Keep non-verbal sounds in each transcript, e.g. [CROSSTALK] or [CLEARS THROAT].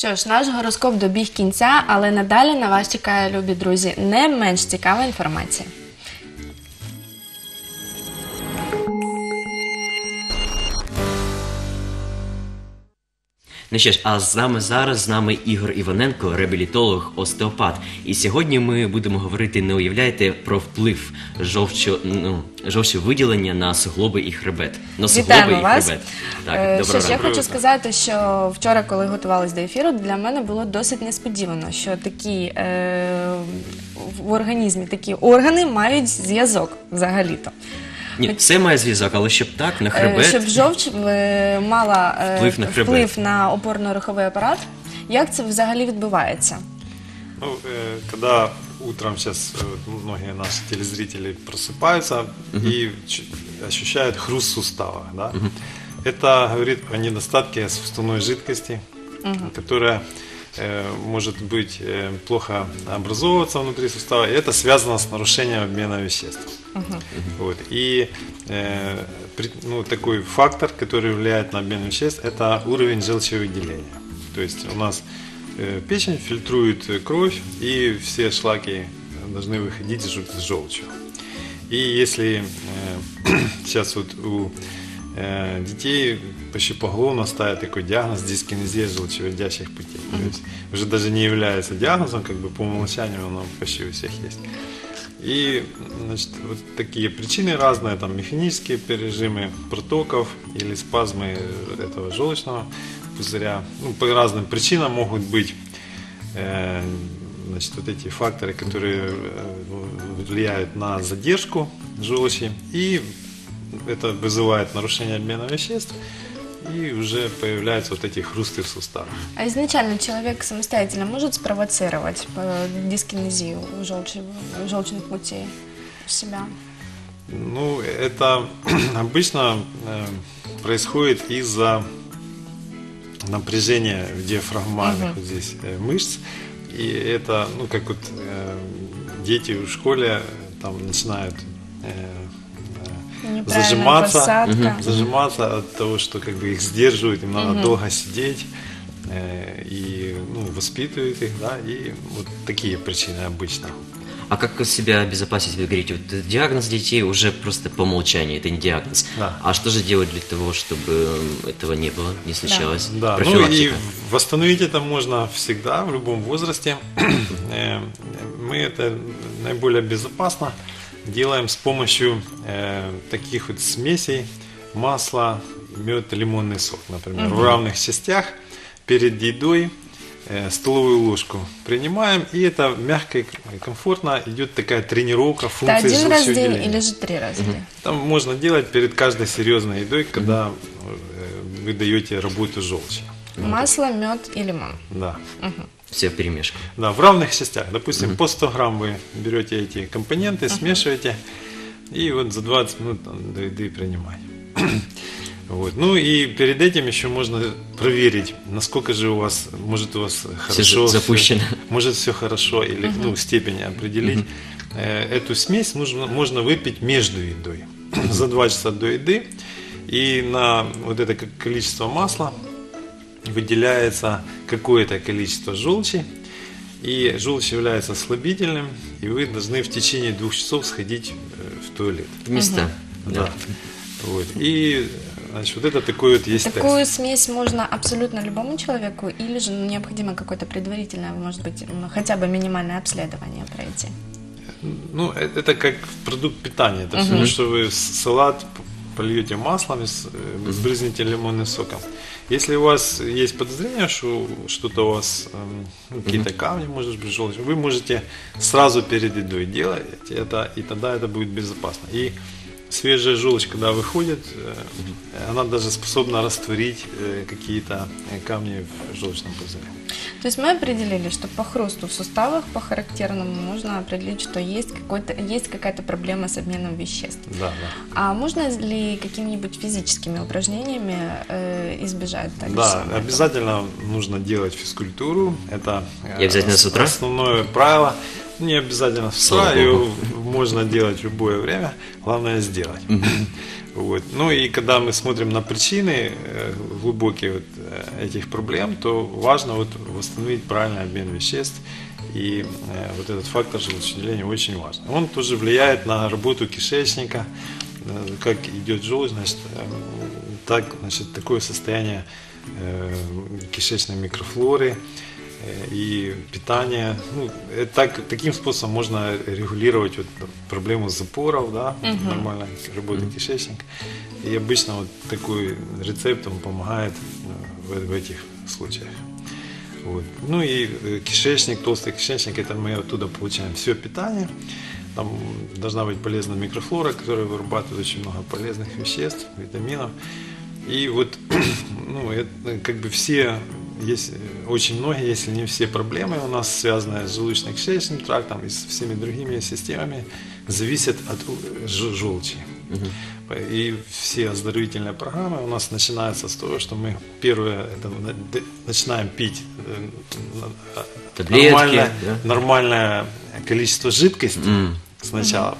Що ж, наш гороскоп добіг кінця, але надалі на вас чекає, любі друзі, не менш цікава інформація. Ну що ж, а з нами зараз з нами Ігор Іваненко, реабілітолог, остеопат. І сьогодні ми будемо говорити, не уявляєте, про вплив жовчо, ну, жовчовиділення на суглоби і хребет. На суглоби Вітаємо і вас. хребет. Е, Так, Що ж, я хочу сказати, що вчора, коли готувалась до ефіру, для мене було досить несподівано, що такі е, в організмі такі органи мають зв'язок взагалі-то. Ні, все має зв'язок, але щоб так, на Е, хребет. Щоб жовч е, мала е, Вплив на хребет. вплив на опорно-руховий апарат. Як це взагалі відбувається? Ну, э, когда утром сейчас э, многие наши телезрители просыпаются и ч- ощущают хруст в суставах, да? это говорит о недостатке суставной жидкости, которая э, может быть э, плохо образовываться внутри сустава, и это связано с нарушением обмена веществ. Вот. И э, ну, такой фактор, который влияет на обмен веществ, это уровень желчевыделения. То есть у нас э, печень фильтрует э, кровь, и все шлаки должны выходить с жел- с желчью. И если э, [CLEARS THROAT] сейчас вот у э, детей почти поголовно ставят такой диагноз дискинезия желчевыводящих путей. То есть уже даже не является диагнозом, как бы по умолчанию оно почти у всех есть. И значит, вот такие причины разные, там механические пережимы протоков или спазмы этого желчного пузыря. Ну, по разным причинам могут быть э, значит, вот эти факторы, которые влияют на задержку желчи. И это вызывает нарушение обмена веществ. И уже появляются вот эти хрусты в суставах. А изначально человек самостоятельно может спровоцировать э, дискинезию желчи- желчных путей у себя? Ну, это [CLEARS THROAT] обычно э, происходит из-за напряжения диафрагмальных вот здесь э, мышц. И это, ну, как вот дети в школе там начинают зажиматься, посадка. зажиматься от того, что как бы их сдерживают, им надо долго сидеть. э, И ну, воспитывают их, да, и вот такие причины обычно. А как себя обезопасить? Вы говорите, вот диагноз детей уже просто по умолчанию, это не диагноз. Да. А что же делать для того, чтобы этого не было, не случалось? Да, ну и восстановить это можно всегда, в любом возрасте. [COUGHS] Э, Мы это наиболее безопасно делаем с помощью э, таких вот смесей масла, мед, лимонный сок, например, в равных частях перед едой э, столовую ложку принимаем, и это мягко и комфортно идет такая тренировка Это функции один раз в день или же три раза в день? Там можно делать перед каждой серьезной едой, когда э, вы даете работу желчи. Масло, мед и лимон. Да. Все в перемешку. Да, в равных частях. Допустим, по 100 грамм вы берете эти компоненты, смешиваете, и вот за 20 минут до еды принимаете. Вот. Ну и перед этим еще можно проверить, насколько же у вас, может у вас хорошо, за- запущено. может все хорошо, или ну, степень определить. Э, Эту смесь нужно, можно выпить между едой, [CLEARS THROAT] за 2 часа до еды, и на вот это ко- количество масла выделяется какое-то количество желчи, и желчь является слабительным, и вы должны в течение двух часов сходить э, в туалет. В места. Да. Вот. И значит, вот это такой вот есть Такую тест. смесь можно абсолютно любому человеку, или же необходимо какое-то предварительное, может быть, хотя бы минимальное обследование пройти? Ну, э- это как продукт питания. Это все, что вы салат польете маслом, э, сбрызнете лимонным соком. Если у вас есть подозрение, что что-то у вас, ну, какие-то камни, может быть, желчь, вы можете сразу перед едой делать это, и тогда это будет безопасно. И свежая желчь, когда выходит, э, она даже способна растворить э, какие-то э, камни в желчном пузыре. То есть мы определили, что по хрусту в суставах, по характерному, можно определить, что есть, какой-то, есть какая-то проблема с обменом веществ. Да, да. А можно ли какими-нибудь физическими упражнениями э, избежать так Да, обязательно нужно делать физкультуру. Это э, И обязательно с утра? Основное правило. Не обязательно с утра. И можно делать в любое время, главное сделать. Вот. Ну и когда мы смотрим на причины э, глубокие вот, э, этих проблем, то важно вот восстановить правильный обмен веществ. И э, вот этот фактор желчеотделения очень важен. Он тоже влияет на работу кишечника, как идет желчь, значит, так, значит, такое состояние кишечной микрофлоры и питания. Ну, э, так, таким способом можно регулировать вот проблему запоров, да, нормально работает кишечник. И обычно вот такой рецепт он помогает э, в, в этих случаях. Вот. Ну и э, кишечник, толстый кишечник, это мы оттуда получаем все питание. Там должна быть полезная микрофлора, которая вырабатывает очень много полезных веществ, витаминов. И вот, [CLEARS THROAT] ну, это, как бы все, есть очень многие, если не все проблемы у нас, связанные с желудочно-кишечным трактом и с всеми другими системами, зависят от ж- желчи. И все оздоровительные программы у нас начинаются с того, что мы первое это начинаем пить э, на- Таблетки, нормальное, да? нормальное количество жидкости М. сначала,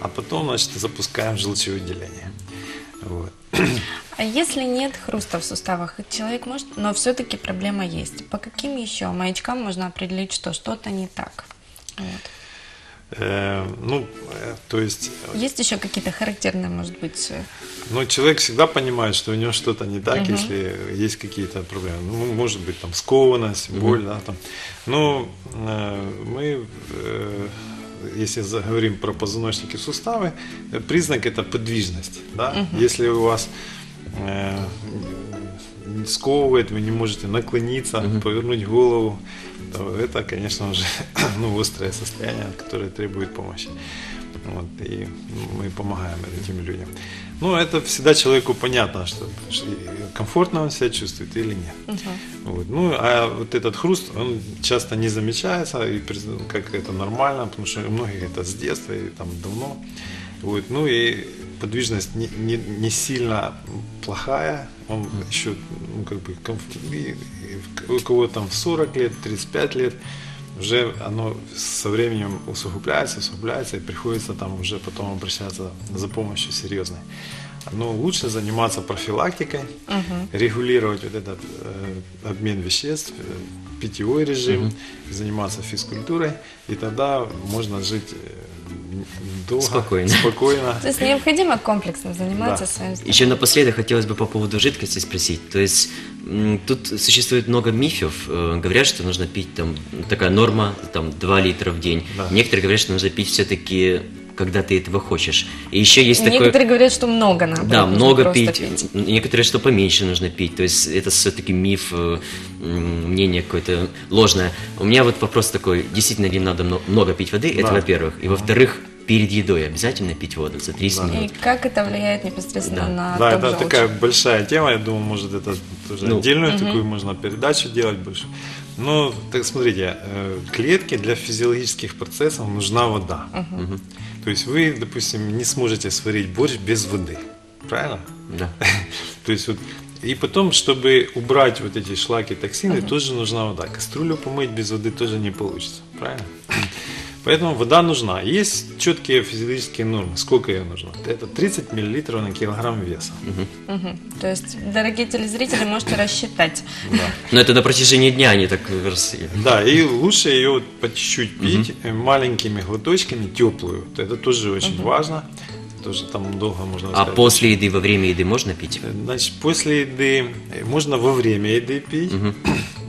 а потом значит, запускаем желчевыделение. Вот. А если нет хруста в суставах, человек может, но все-таки проблема есть. По каким еще маячкам можно определить, что что-то не так? Вот. Э, ну, э, то есть, э, Есть еще какие-то характерные, может быть, э, ну, человек всегда понимает, что у него что-то не так, если есть какие-то проблемы. Ну, может быть, там скованность, боль, да, там. Но э, мы, э, если заговорим про позвоночники суставы, э, признак это подвижность, да. Если у вас э, сковывает, вы не можете наклониться, повернуть голову, то это, конечно уже, [COUGHS] ну, острое состояние, которое требует помощи. Вот, и мы помогаем этим людям. Ну, это всегда человеку понятно, что, комфортно он себя чувствует или нет. Вот. Ну, а вот этот хруст, он часто не замечается, и как это нормально, потому что у многих это с детства и там давно. Вот. Ну и подвижность не, не, не сильно плохая, он еще, ну, как бы, комф- у кого там в 40 лет, 35 лет, уже оно со временем усугубляется, усугубляется, и приходится там уже потом обращаться за помощью серьезной. Но лучше заниматься профилактикой, регулировать вот этот э, обмен веществ, э, питьевой режим, заниматься физкультурой, и тогда можно жить э, долго, Спокойно. спокойно. То есть необходимо комплексно заниматься Да. своим здоровьем. Еще напоследок хотелось бы по поводу жидкости спросить. То есть тут существует много мифов. Э, Говорят, что нужно пить там такая норма, там 2 литра в день. Да. Некоторые говорят, что нужно пить все-таки когда ты этого хочешь. И еще есть такое... Некоторые говорят, что много надо. Да, много просто пить. Некоторые, что поменьше нужно пить. То есть это все-таки миф, э, мнение какое-то ложное. У меня вот вопрос такой, действительно ли надо мно- много пить воды? Это Да. во-первых. И во-вторых, перед едой обязательно пить воду за 30 Да. минут. И как это влияет непосредственно Да. на Да, это желчи? такая большая тема, я думаю, может это тоже Ну. отдельную такую можно передачу делать больше. Но, так смотрите, э, клетке для физиологических процессов нужна вода. То есть вы, допустим, не сможете сварить борщ без воды. Правильно? Да. [LAUGHS] То есть вот и потом, чтобы убрать вот эти шлаки, токсины, тоже нужна вода. Кастрюлю помыть без воды тоже не получится. Правильно? [LAUGHS] Поэтому вода нужна. Есть четкие физиологические нормы. Сколько ее нужно? Это 30 мл на килограмм веса. Мгм. То есть, дорогие телезрители, можете рассчитать. Но это на протяжении дня они так раз... Да, и лучше ее вот по чуть-чуть пить э, маленькими глоточками, теплую. Это тоже очень важно. Тоже там долго можно А оставить. после еды, во время еды можно пить? Значит, после еды э, можно во время еды пить,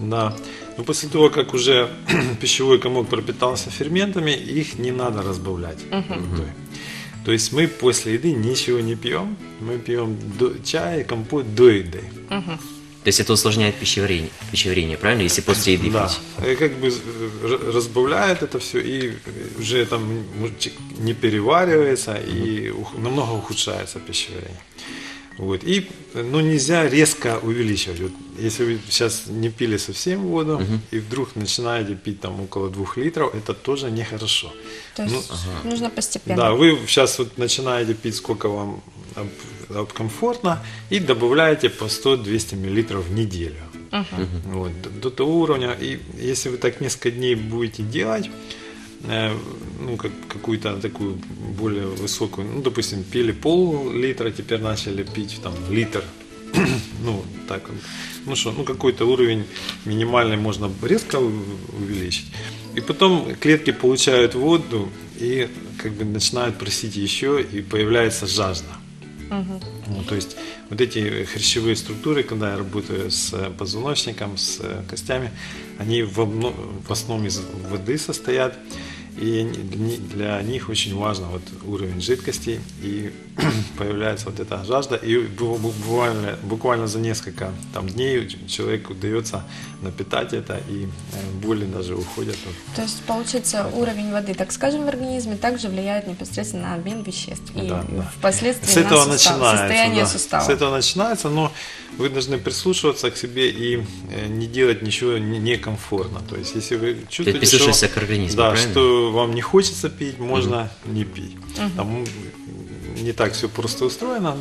да. Но после того, как уже [CLEARS THROAT] пищевой комок пропитался ферментами, их не надо разбавлять водой. То есть мы после еды ничего не пьем, мы пьем до- чай, компот до еды. То есть это усложняет пищеварение, пищеварение правильно? Если после еды Да, пить. И как бы э, разбавляет это все и уже там не переваривается и намного ухудшается пищеварение. Вот. И, ну, нельзя резко увеличивать. Вот, если вы сейчас не пили совсем воду и вдруг начинаете пить там около двух литров, это тоже нехорошо. То есть, нужно постепенно. Да, вы сейчас вот начинаете пить сколько вам об- об- комфортно и добавляете по 100-200 мл в неделю. Вот, до, до того уровня. И если вы так несколько дней будете делать, ну, как, какую-то такую более высокую, ну, допустим, пили пол-литра, теперь начали пить там литр, [CLEARS THROAT] ну, так, ну что, ну, какой-то уровень минимальный можно резко увеличить. И потом клетки получают воду и как бы начинают просить еще, и появляется жажда. Ну, то есть вот эти хрящевые структуры, когда я работаю с э, позвоночником, с э, костями, они мно- в основном из воды состоят, и для ни- для них очень важно вот уровень жидкости, и [CLEARS THROAT] появляется вот эта жажда, и бу- бу- буквально, буквально за несколько там, дней человеку удается напитать это, и э, боли даже уходят. Вот. То есть, получается, уровень воды, так скажем, в организме также влияет непосредственно на обмен веществ и Да, да. впоследствии С на этого сустав, начинается. состояние да. сустава. С этого начинается, но вы должны прислушиваться к себе и э, не делать ничего не- некомфортно. То есть, если вы чувствуете, что, к организму, да, правильно? что вам не хочется пить, можно не пить. Там м, не так все просто устроено.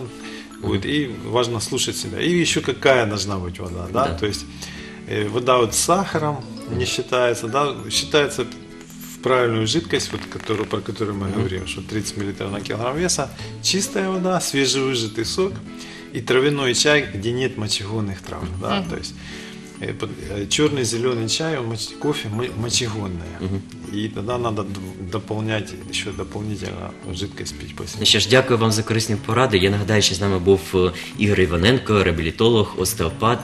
Вот, и важно слушать себя. И еще какая должна быть вода, да? Да. То есть э, вода вот с сахаром не считается, да, считается в правильную жидкость, вот, которую, про которую мы говорим, что 30 мл на килограмм веса, чистая вода, свежевыжатый сок и травяной чай, где нет мочегонных трав. Да? То есть черный, зеленый чай, он кофе мо- Угу. И тогда надо дополнять, еще дополнительно жидкость пить после. Ще Що ж, дякую вам за корисні поради. Я нагадаю, що з нами був е, Ігор Іваненко, реабілітолог, остеопат.